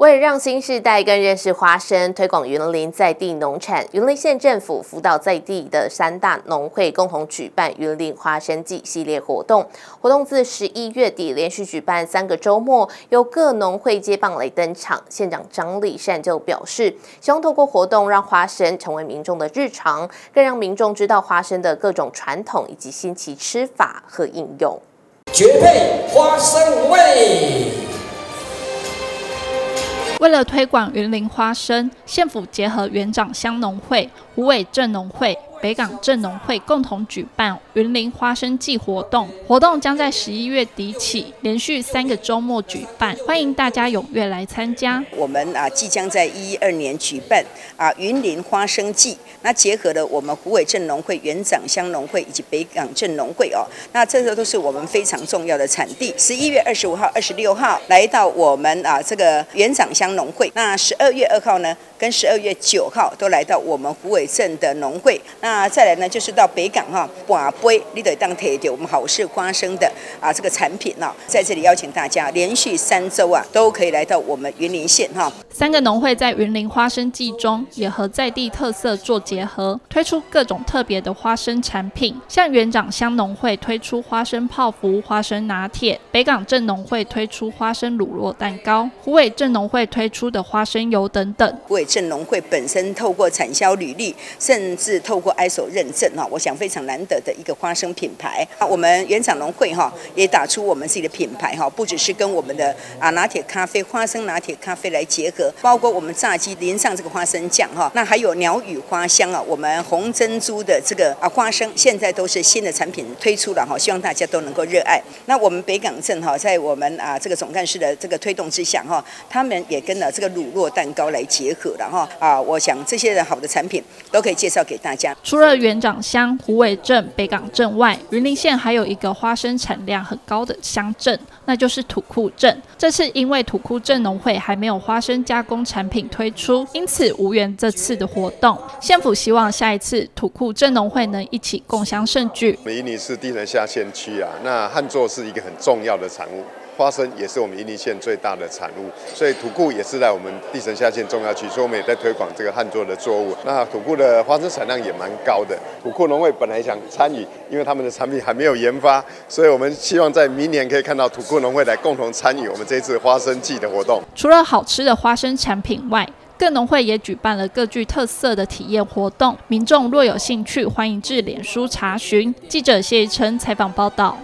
为了让新世代更认识花生，推广云林在地农产，云林县政府辅导在地的三大农会共同举办云林花生季系列活动。活动自十一月底连续举办三个周末，由各农会接棒来登场。县长张立善就表示，希望透过活动让花生成为民众的日常，更让民众知道花生的各种传统以及新奇吃法和应用。绝配花生味。为了推广云林花生，县府结合园长乡农会、虎尾镇农会。北港镇农会共同举办云林花生季活动，活动将在十一月底起连续三个周末举办，欢迎大家踊跃来参加。我们啊即将在一二年举办啊云林花生季，那结合了我们虎尾镇农会、园长乡农会以及北港镇农会哦，那这些都是我们非常重要的产地。十一月二十五号、二十六号来到我们啊这个园长乡农会，那十二月二号呢跟十二月九号都来到我们虎尾镇的农会。那那再来呢，就是到北港哈，瓦杯你得当铁点我们好事花生的啊这个产品呢，在这里邀请大家连续三周啊，都可以来到我们云林县哈。三个农会在云林花生季中，也和在地特色做结合，推出各种特别的花生产品，像园长乡农会推出花生泡芙、花生拿铁，北港镇农会推出花生乳酪蛋糕，虎尾镇农会推出的花生油等等。虎尾镇农会本身透过产销履历，甚至透过 ISO 认证哈，我想非常难得的一个花生品牌。我们原厂农会哈也打出我们自己的品牌哈，不只是跟我们的啊拿铁咖啡、花生拿铁咖啡来结合，包括我们炸鸡淋上这个花生酱哈，那还有鸟语花香啊，我们红珍珠的这个啊花生，现在都是新的产品推出了哈，希望大家都能够热爱。那我们北港镇哈，在我们啊这个总干事的这个推动之下哈，他们也跟了这个乳酪蛋糕来结合了哈啊，我想这些的好的产品都可以介绍给大家。除了园长乡、虎尾镇、北港镇外，云林县还有一个花生产量很高的乡镇，那就是土库镇。这次因为土库镇农会还没有花生加工产品推出，因此无缘这次的活动。县府希望下一次土库镇农会能一起共享盛举。云林是地层下县区啊，那旱作是一个很重要的产物。花生也是我们云林县最大的产物，所以土库也是在我们地层下线重要区，所以我们也在推广这个旱作的作物。那土库的花生产量也蛮高的，土库农会本来想参与，因为他们的产品还没有研发，所以我们希望在明年可以看到土库农会来共同参与我们这次花生季的活动。除了好吃的花生产品外，各农会也举办了各具特色的体验活动，民众若有兴趣，欢迎至脸书查询。记者谢一琛采访报道。